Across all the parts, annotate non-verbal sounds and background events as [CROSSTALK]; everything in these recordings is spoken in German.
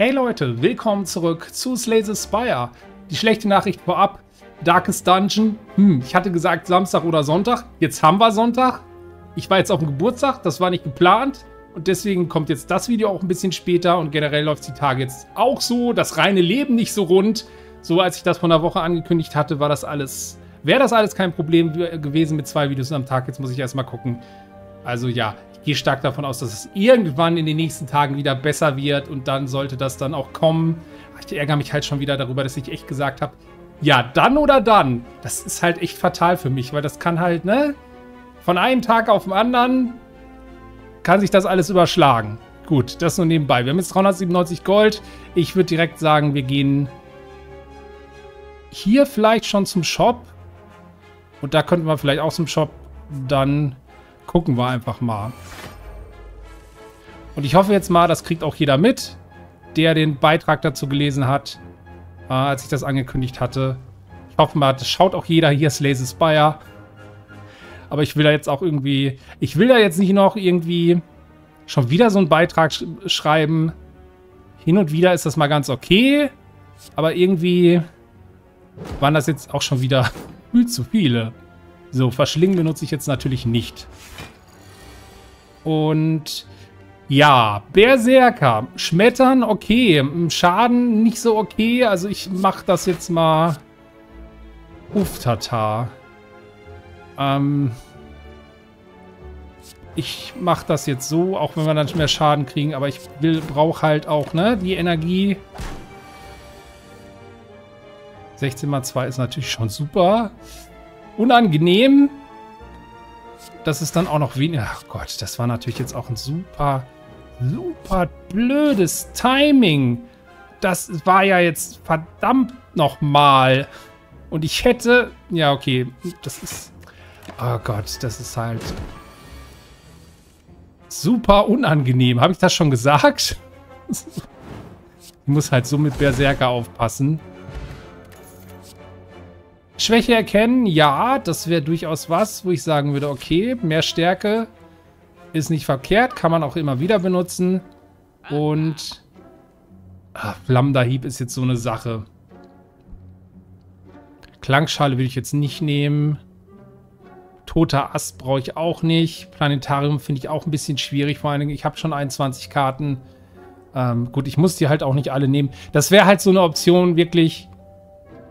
Hey Leute, willkommen zurück zu Slay the Spire. Die schlechte Nachricht vorab, Darkest Dungeon. Hm, ich hatte gesagt Samstag oder Sonntag. Jetzt haben wir Sonntag. Ich war jetzt auf dem Geburtstag, das war nicht geplant. Und deswegen kommt jetzt das Video auch ein bisschen später. Und generell läuft die Tage jetzt auch so. Das reine Leben nicht so rund. So als ich das vor einer Woche angekündigt hatte, war das alles... Wäre das alles kein Problem gewesen mit zwei Videos am Tag. Jetzt muss ich erstmal gucken. Also ja, gehe stark davon aus, dass es irgendwann in den nächsten Tagen wieder besser wird. Und dann sollte das dann auch kommen. Ich ärgere mich halt schon wieder darüber, dass ich echt gesagt habe, ja, dann oder dann. Das ist halt echt fatal für mich, weil das kann halt, ne? Von einem Tag auf den anderen kann sich das alles überschlagen. Gut, das nur nebenbei. Wir haben jetzt 397 Gold. Ich würde direkt sagen, wir gehen hier vielleicht schon zum Shop. Und da könnten wir vielleicht auch zum Shop. Dann gucken wir einfach mal. Und ich hoffe jetzt mal, das kriegt auch jeder mit, der den Beitrag dazu gelesen hat, äh, als ich das angekündigt hatte. Ich hoffe mal, das schaut auch jeder. Hier ist Lazy Spire. Aber ich will da jetzt auch irgendwie... Ich will da jetzt nicht noch irgendwie schon wieder so einen Beitrag sch schreiben. Hin und wieder ist das mal ganz okay. Aber irgendwie waren das jetzt auch schon wieder [LAUGHS] viel zu viele. So, verschlingen benutze ich jetzt natürlich nicht. Und ja, Berserker. Schmettern, okay. Schaden nicht so okay. Also ich mache das jetzt mal... Uftata. Ähm... Ich mache das jetzt so, auch wenn wir dann mehr Schaden kriegen. Aber ich will, brauche halt auch, ne, die Energie. 16 mal 2 ist natürlich schon super. Unangenehm. Das ist dann auch noch weniger. Ach Gott, das war natürlich jetzt auch ein super, super blödes Timing. Das war ja jetzt verdammt nochmal. Und ich hätte... Ja, okay. Das ist... Oh Gott, das ist halt... Super unangenehm. Habe ich das schon gesagt? [LAUGHS] ich muss halt so mit Berserker aufpassen. Schwäche erkennen, ja, das wäre durchaus was, wo ich sagen würde, okay, mehr Stärke ist nicht verkehrt, kann man auch immer wieder benutzen. Und ach, Flammender Hieb ist jetzt so eine Sache. Klangschale will ich jetzt nicht nehmen. Toter Ast brauche ich auch nicht. Planetarium finde ich auch ein bisschen schwierig. Vor allen Dingen, ich habe schon 21 Karten. Ähm, gut, ich muss die halt auch nicht alle nehmen. Das wäre halt so eine Option, wirklich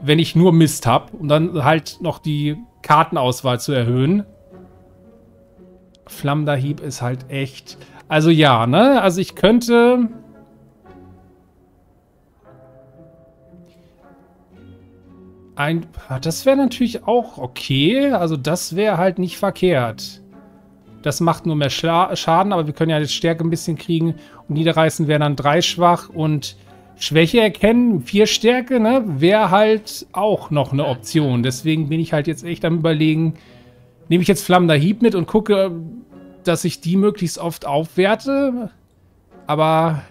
wenn ich nur Mist habe und dann halt noch die Kartenauswahl zu erhöhen. Flammender Hieb ist halt echt... Also ja, ne? Also ich könnte... Ein... Das wäre natürlich auch okay. Also das wäre halt nicht verkehrt. Das macht nur mehr Schla Schaden, aber wir können ja jetzt Stärke ein bisschen kriegen. Und Niederreißen wäre dann drei schwach und Schwäche erkennen, vier Stärke, ne, wäre halt auch noch eine Option. Deswegen bin ich halt jetzt echt am überlegen, nehme ich jetzt Flammender Hieb mit und gucke, dass ich die möglichst oft aufwerte. Aber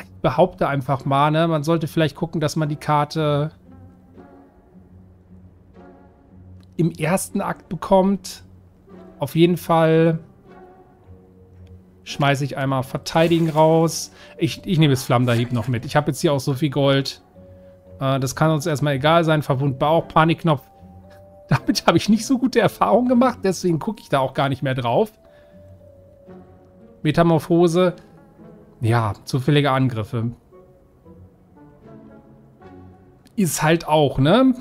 ich behaupte einfach mal, ne, man sollte vielleicht gucken, dass man die Karte im ersten Akt bekommt. Auf jeden Fall schmeiße ich einmal Verteidigen raus. Ich, ich nehme jetzt Flammender Hieb noch mit. Ich habe jetzt hier auch so viel Gold. Äh, das kann uns erstmal egal sein. Verwundbar auch. Panikknopf. [LAUGHS] Damit habe ich nicht so gute Erfahrungen gemacht. Deswegen gucke ich da auch gar nicht mehr drauf. Metamorphose. Ja, zufällige Angriffe. Ist halt auch, ne?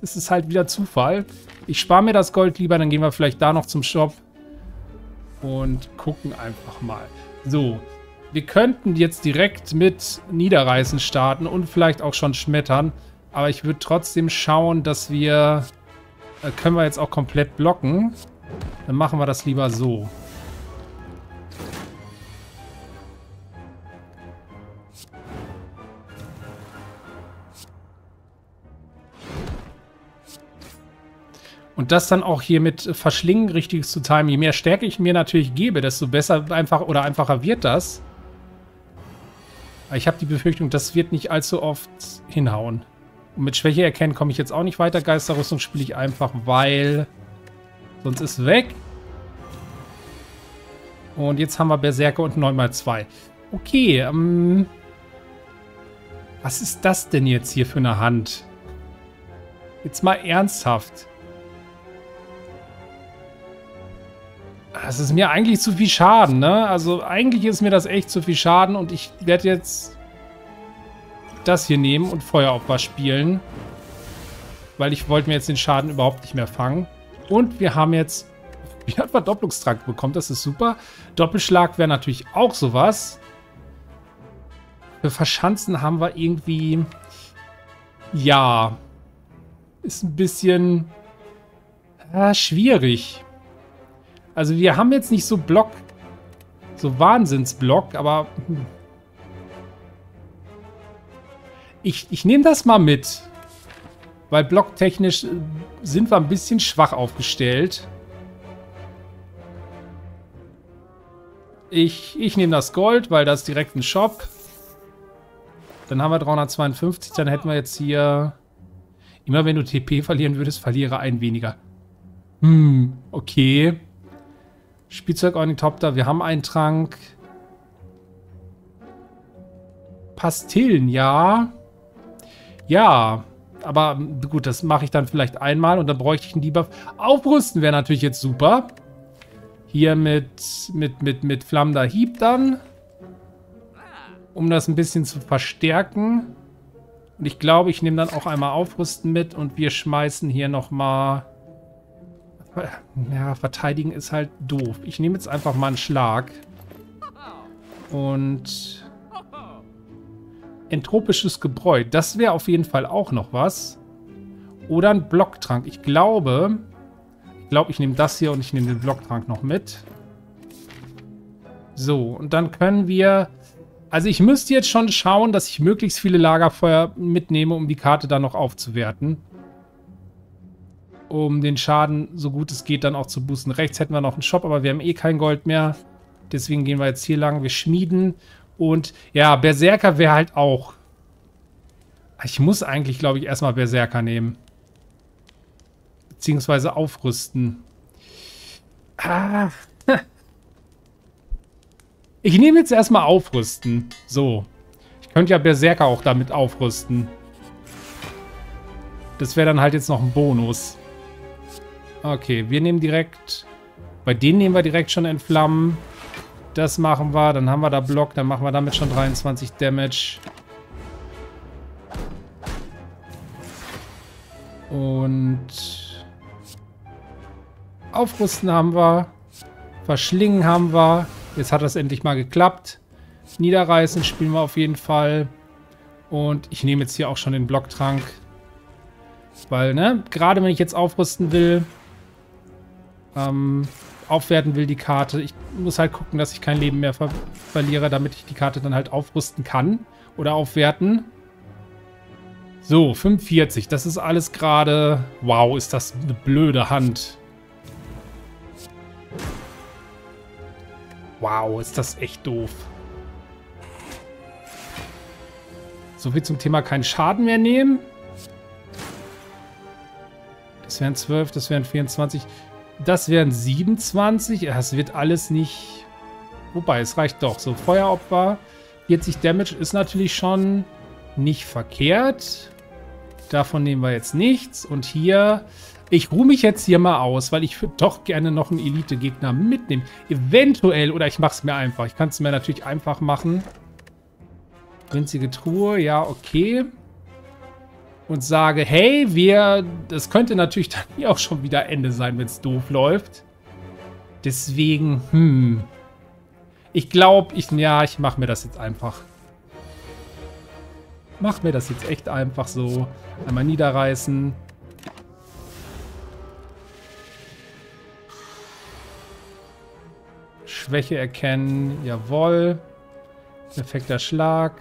Es ist halt wieder Zufall. Ich spare mir das Gold lieber, dann gehen wir vielleicht da noch zum Shop und gucken einfach mal. So, wir könnten jetzt direkt mit Niederreißen starten und vielleicht auch schon schmettern. Aber ich würde trotzdem schauen, dass wir... Äh, können wir jetzt auch komplett blocken. Dann machen wir das lieber so. Und das dann auch hier mit Verschlingen richtig zu timen. Je mehr Stärke ich mir natürlich gebe, desto besser einfach oder einfacher wird das. Ich habe die Befürchtung, das wird nicht allzu oft hinhauen. Und mit Schwäche erkennen komme ich jetzt auch nicht weiter. Geisterrüstung spiele ich einfach, weil sonst ist weg. Und jetzt haben wir Berserker und 9x2. Okay, ähm, Was ist das denn jetzt hier für eine Hand? Jetzt mal ernsthaft. Das ist mir eigentlich zu viel Schaden, ne? Also eigentlich ist mir das echt zu viel Schaden und ich werde jetzt das hier nehmen und Feueropfer spielen. Weil ich wollte mir jetzt den Schaden überhaupt nicht mehr fangen. Und wir haben jetzt [LAUGHS] wieder Verdopplungstrank bekommen. Das ist super. Doppelschlag wäre natürlich auch sowas. Für Verschanzen haben wir irgendwie... Ja. Ist ein bisschen... Äh, schwierig. Also wir haben jetzt nicht so Block... So Wahnsinnsblock, aber... Hm. Ich, ich nehme das mal mit. Weil blocktechnisch äh, sind wir ein bisschen schwach aufgestellt. Ich, ich nehme das Gold, weil das direkt ein Shop. Dann haben wir 352, dann hätten wir jetzt hier... Immer wenn du TP verlieren würdest, verliere ein weniger. Hm, okay. Spielzeug-Ornithopter, wir haben einen Trank. Pastillen, ja. Ja, aber gut, das mache ich dann vielleicht einmal und dann bräuchte ich einen Debuff. Aufrüsten wäre natürlich jetzt super. Hier mit, mit, mit, mit flammender Hieb dann. Um das ein bisschen zu verstärken. Und ich glaube, ich nehme dann auch einmal Aufrüsten mit und wir schmeißen hier nochmal... Ja, verteidigen ist halt doof. Ich nehme jetzt einfach mal einen Schlag. Und... Entropisches Gebräu. Das wäre auf jeden Fall auch noch was. Oder ein Blocktrank. Ich glaube... Ich glaube, ich nehme das hier und ich nehme den Blocktrank noch mit. So, und dann können wir... Also ich müsste jetzt schon schauen, dass ich möglichst viele Lagerfeuer mitnehme, um die Karte dann noch aufzuwerten. Um den Schaden, so gut es geht, dann auch zu boosten. Rechts hätten wir noch einen Shop, aber wir haben eh kein Gold mehr. Deswegen gehen wir jetzt hier lang. Wir schmieden und ja, Berserker wäre halt auch. Ich muss eigentlich, glaube ich, erstmal Berserker nehmen. Beziehungsweise aufrüsten. Ah. [LAUGHS] Ich nehme jetzt erstmal aufrüsten. So. Ich könnte ja Berserker auch damit aufrüsten. Das wäre dann halt jetzt noch ein Bonus. Okay, wir nehmen direkt... Bei denen nehmen wir direkt schon Entflammen. Das machen wir. Dann haben wir da Block. Dann machen wir damit schon 23 Damage. Und... Aufrüsten haben wir. Verschlingen haben wir. Jetzt hat das endlich mal geklappt. Niederreißen spielen wir auf jeden Fall. Und ich nehme jetzt hier auch schon den Blocktrank. Weil, ne, gerade wenn ich jetzt aufrüsten will, ähm, aufwerten will, die Karte. Ich muss halt gucken, dass ich kein Leben mehr ver verliere, damit ich die Karte dann halt aufrüsten kann. Oder aufwerten. So, 45. Das ist alles gerade... Wow, ist das eine blöde Hand. Wow, ist das echt doof. So viel zum Thema keinen Schaden mehr nehmen. Das wären 12, das wären 24. Das wären 27. Das wird alles nicht... Wobei, es reicht doch. So, Feueropfer. 40 Damage ist natürlich schon nicht verkehrt. Davon nehmen wir jetzt nichts. Und hier... Ich ruhe mich jetzt hier mal aus, weil ich doch gerne noch einen Elite-Gegner mitnehmen. Eventuell, oder ich mache es mir einfach. Ich kann es mir natürlich einfach machen. Winzige Truhe, ja, okay und sage, hey, wir, das könnte natürlich dann hier auch schon wieder Ende sein, wenn es doof läuft. Deswegen, hm. Ich glaube, ich, ja, ich mache mir das jetzt einfach. Mach mir das jetzt echt einfach so. Einmal niederreißen. Schwäche erkennen. Jawohl. Perfekter Schlag.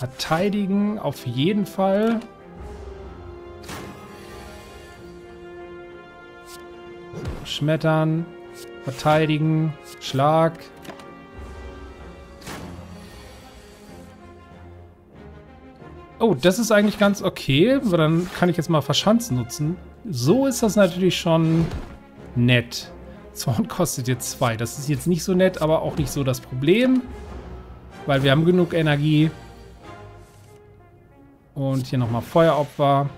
Verteidigen auf jeden Fall. Schmettern. Verteidigen. Schlag. Oh, das ist eigentlich ganz okay. Dann kann ich jetzt mal Verschanzen nutzen. So ist das natürlich schon nett. Zorn kostet jetzt zwei. Das ist jetzt nicht so nett, aber auch nicht so das Problem. Weil wir haben genug Energie. Und hier nochmal Feueropfer.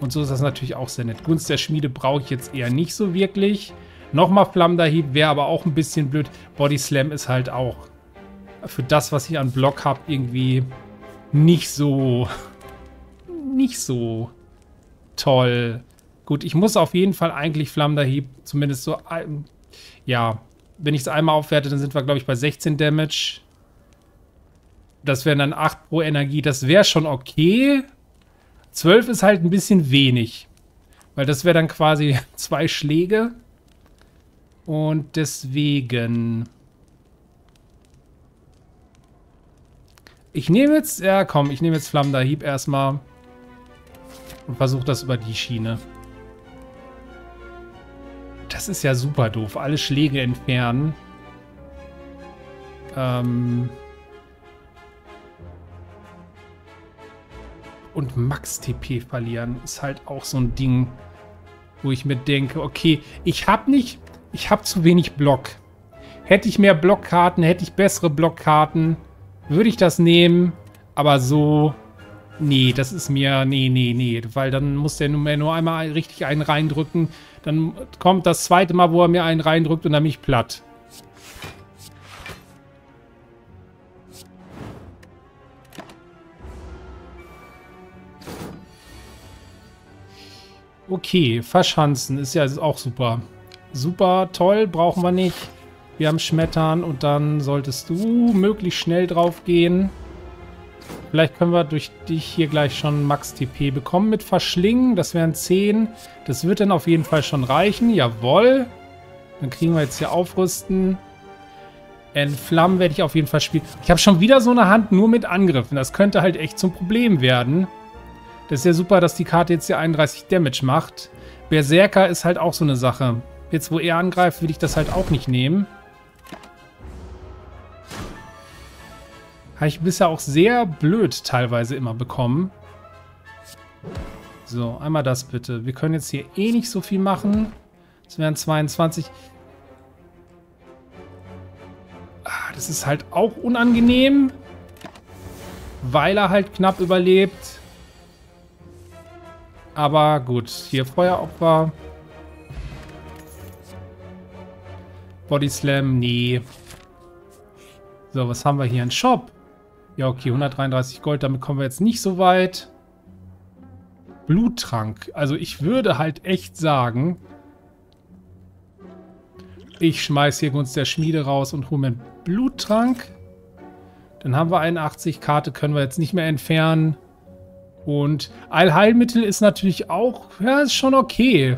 Und so ist das natürlich auch sehr nett. Gunst der Schmiede brauche ich jetzt eher nicht so wirklich. Nochmal flammender Hieb wäre aber auch ein bisschen blöd. Body Slam ist halt auch für das, was ich an Block habe, irgendwie nicht so... nicht so toll. Gut, ich muss auf jeden Fall eigentlich flammender Hieb zumindest so... Ja, wenn ich es einmal aufwerte, dann sind wir, glaube ich, bei 16 Damage. Das wären dann 8 pro Energie. Das wäre schon okay. 12 ist halt ein bisschen wenig. Weil das wäre dann quasi [LAUGHS] zwei Schläge. Und deswegen... Ich nehme jetzt... Ja, komm, ich nehme jetzt Flammender Hieb erstmal. Und versuche das über die Schiene. Das ist ja super doof. Alle Schläge entfernen. Ähm... Und Max-TP verlieren ist halt auch so ein Ding, wo ich mir denke, okay, ich habe nicht, ich habe zu wenig Block. Hätte ich mehr Blockkarten, hätte ich bessere Blockkarten, würde ich das nehmen. Aber so, nee, das ist mir, nee, nee, nee. Weil dann muss der nur, nur einmal richtig einen reindrücken. Dann kommt das zweite Mal, wo er mir einen reindrückt und dann bin ich platt. Okay, verschanzen ist ja auch super. Super, toll, brauchen wir nicht. Wir haben Schmettern und dann solltest du möglichst schnell drauf gehen. Vielleicht können wir durch dich hier gleich schon Max-TP bekommen mit Verschlingen. Das wären 10. Das wird dann auf jeden Fall schon reichen. Jawohl. Dann kriegen wir jetzt hier Aufrüsten. Entflammen werde ich auf jeden Fall spielen. Ich habe schon wieder so eine Hand nur mit Angriffen. Das könnte halt echt zum Problem werden. Das ist ja super, dass die Karte jetzt hier 31 Damage macht. Berserker ist halt auch so eine Sache. Jetzt, wo er angreift, will ich das halt auch nicht nehmen. Habe ich bisher auch sehr blöd teilweise immer bekommen. So, einmal das bitte. Wir können jetzt hier eh nicht so viel machen. Das wären 22. Ah, das ist halt auch unangenehm. Weil er halt knapp überlebt. Aber gut, hier Feueropfer. Body Slam, nee. So, was haben wir hier? Ein Shop. Ja, okay, 133 Gold, damit kommen wir jetzt nicht so weit. Bluttrank. Also ich würde halt echt sagen, ich schmeiß hier Gunst der Schmiede raus und hole mir einen Bluttrank. Dann haben wir 81 Karte, können wir jetzt nicht mehr entfernen. Und Allheilmittel ist natürlich auch, ja, ist schon okay.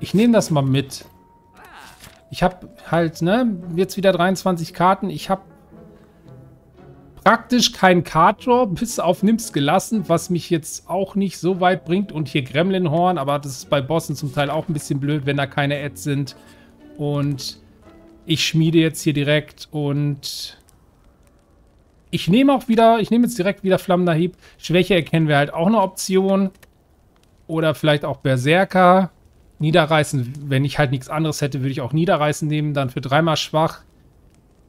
Ich nehme das mal mit. Ich habe halt, ne, jetzt wieder 23 Karten. Ich habe praktisch keinen Card-Draw, bis auf Nimm's gelassen, was mich jetzt auch nicht so weit bringt. Und hier Gremlinhorn, aber das ist bei Bossen zum Teil auch ein bisschen blöd, wenn da keine Ads sind. Und ich schmiede jetzt hier direkt und ich nehme auch wieder, ich nehme jetzt direkt wieder Flammender Hieb. Schwäche erkennen wir halt auch eine Option. Oder vielleicht auch Berserker. Niederreißen, wenn ich halt nichts anderes hätte, würde ich auch Niederreißen nehmen, dann für dreimal schwach.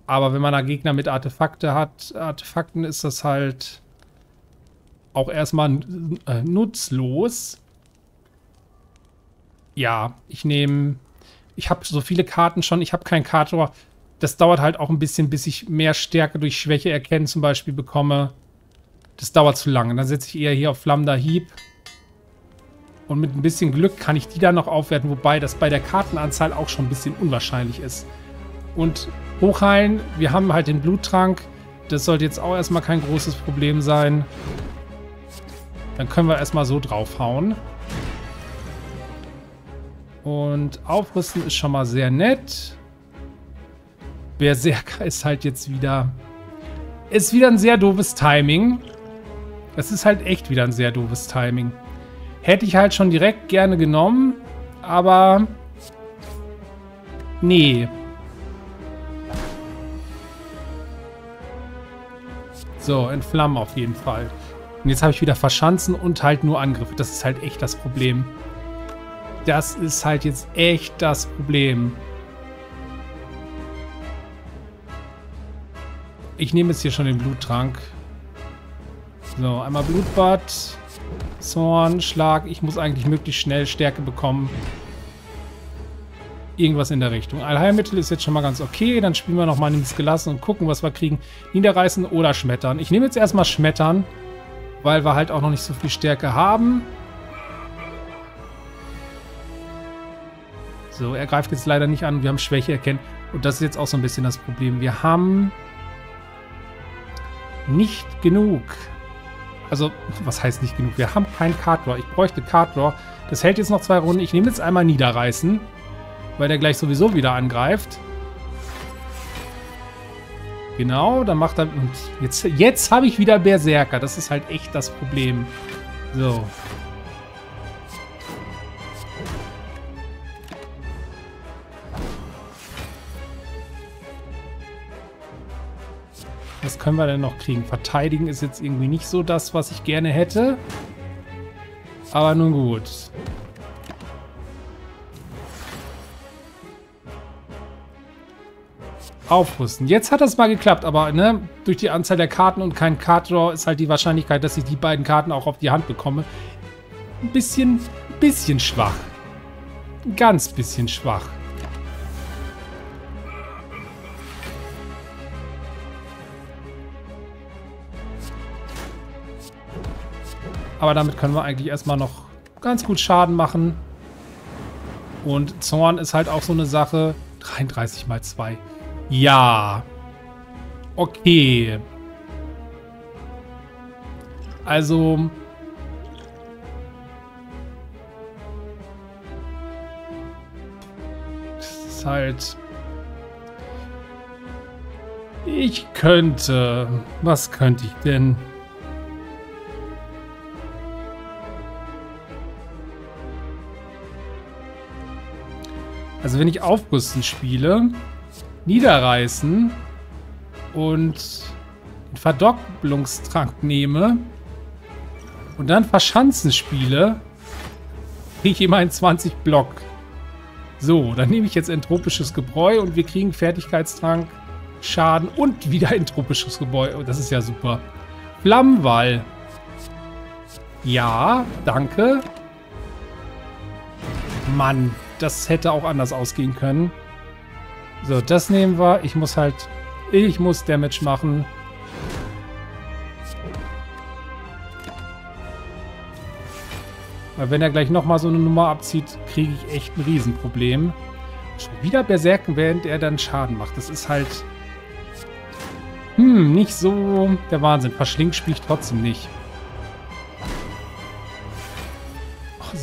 Aber wenn man da Gegner mit Artefakte hat, Artefakten ist das halt auch erstmal äh, nutzlos. Ja, ich nehme... Ich habe so viele Karten schon, ich habe kein Kartor das dauert halt auch ein bisschen, bis ich mehr Stärke durch Schwäche erkennen zum Beispiel bekomme. Das dauert zu lange. Dann setze ich eher hier auf Flammender Hieb. Und mit ein bisschen Glück kann ich die dann noch aufwerten, wobei das bei der Kartenanzahl auch schon ein bisschen unwahrscheinlich ist. Und hochheilen, wir haben halt den Bluttrank. Das sollte jetzt auch erstmal kein großes Problem sein. Dann können wir erstmal so draufhauen. Und aufrüsten ist schon mal sehr nett. Berserker ist halt jetzt wieder... Ist wieder ein sehr doofes Timing. Das ist halt echt wieder ein sehr doofes Timing. Hätte ich halt schon direkt gerne genommen, aber... Nee. So, entflammen auf jeden Fall. Und jetzt habe ich wieder Verschanzen und halt nur Angriffe. Das ist halt echt das Problem. Das ist halt jetzt echt das Problem. Ich nehme jetzt hier schon den Bluttrank. So, einmal Blutbad. Zorn, Schlag. Ich muss eigentlich möglichst schnell Stärke bekommen. Irgendwas in der Richtung. Allheilmittel ist jetzt schon mal ganz okay. Dann spielen wir nochmal nichts gelassen und gucken, was wir kriegen. Niederreißen oder Schmettern. Ich nehme jetzt erstmal Schmettern, weil wir halt auch noch nicht so viel Stärke haben. So, er greift jetzt leider nicht an. Wir haben Schwäche erkennen. Und das ist jetzt auch so ein bisschen das Problem. Wir haben nicht genug. Also, was heißt nicht genug? Wir haben keinen Cardlaw. Ich bräuchte Cardlaw. Das hält jetzt noch zwei Runden. Ich nehme jetzt einmal Niederreißen, weil der gleich sowieso wieder angreift. Genau, dann macht er... Und jetzt, jetzt habe ich wieder Berserker. Das ist halt echt das Problem. So. Was können wir denn noch kriegen? Verteidigen ist jetzt irgendwie nicht so das, was ich gerne hätte. Aber nun gut. Aufrüsten. Jetzt hat das mal geklappt, aber ne, durch die Anzahl der Karten und kein Card-Draw ist halt die Wahrscheinlichkeit, dass ich die beiden Karten auch auf die Hand bekomme, ein bisschen, bisschen schwach. Ganz bisschen schwach. Aber damit können wir eigentlich erstmal noch ganz gut Schaden machen. Und Zorn ist halt auch so eine Sache. 33 mal 2. Ja. Okay. Also... Das ist halt... Ich könnte... Was könnte ich denn... Also wenn ich Aufrüsten spiele, niederreißen und den Verdopplungstrank nehme und dann Verschanzen spiele, kriege ich immerhin 20 Block. So, dann nehme ich jetzt entropisches Gebräu und wir kriegen Fertigkeitstrank, Schaden und wieder entropisches Gebräu. Oh, das ist ja super. Flammenwall. Ja, danke. Mann, das hätte auch anders ausgehen können. So, das nehmen wir. Ich muss halt... Ich muss Damage machen. Weil wenn er gleich nochmal so eine Nummer abzieht, kriege ich echt ein Riesenproblem. Schon wieder Berserken, während er dann Schaden macht. Das ist halt... Hm, nicht so der Wahnsinn. Verschlingt spiele ich trotzdem nicht.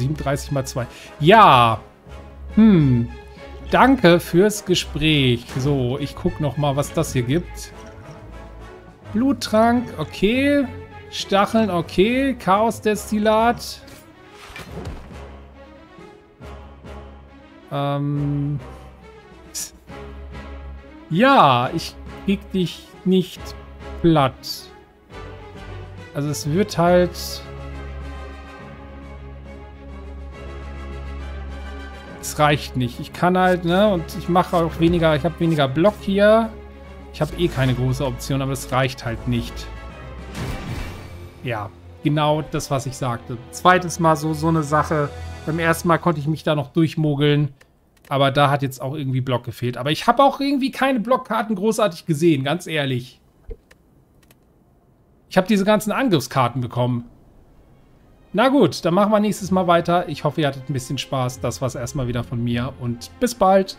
37 mal 2. Ja, hm. Danke fürs Gespräch. So, ich gucke noch mal, was das hier gibt. Bluttrank, okay. Stacheln, okay. Chaosdestillat. Ähm. Ja, ich krieg dich nicht platt. Also es wird halt... es reicht nicht. Ich kann halt, ne, und ich mache auch weniger, ich habe weniger Block hier. Ich habe eh keine große Option, aber es reicht halt nicht. Ja, genau das, was ich sagte. Zweites Mal so, so eine Sache. Beim ersten Mal konnte ich mich da noch durchmogeln. Aber da hat jetzt auch irgendwie Block gefehlt. Aber ich habe auch irgendwie keine Blockkarten großartig gesehen, ganz ehrlich. Ich habe diese ganzen Angriffskarten bekommen. Na gut, dann machen wir nächstes Mal weiter. Ich hoffe, ihr hattet ein bisschen Spaß. Das war es erstmal wieder von mir und bis bald.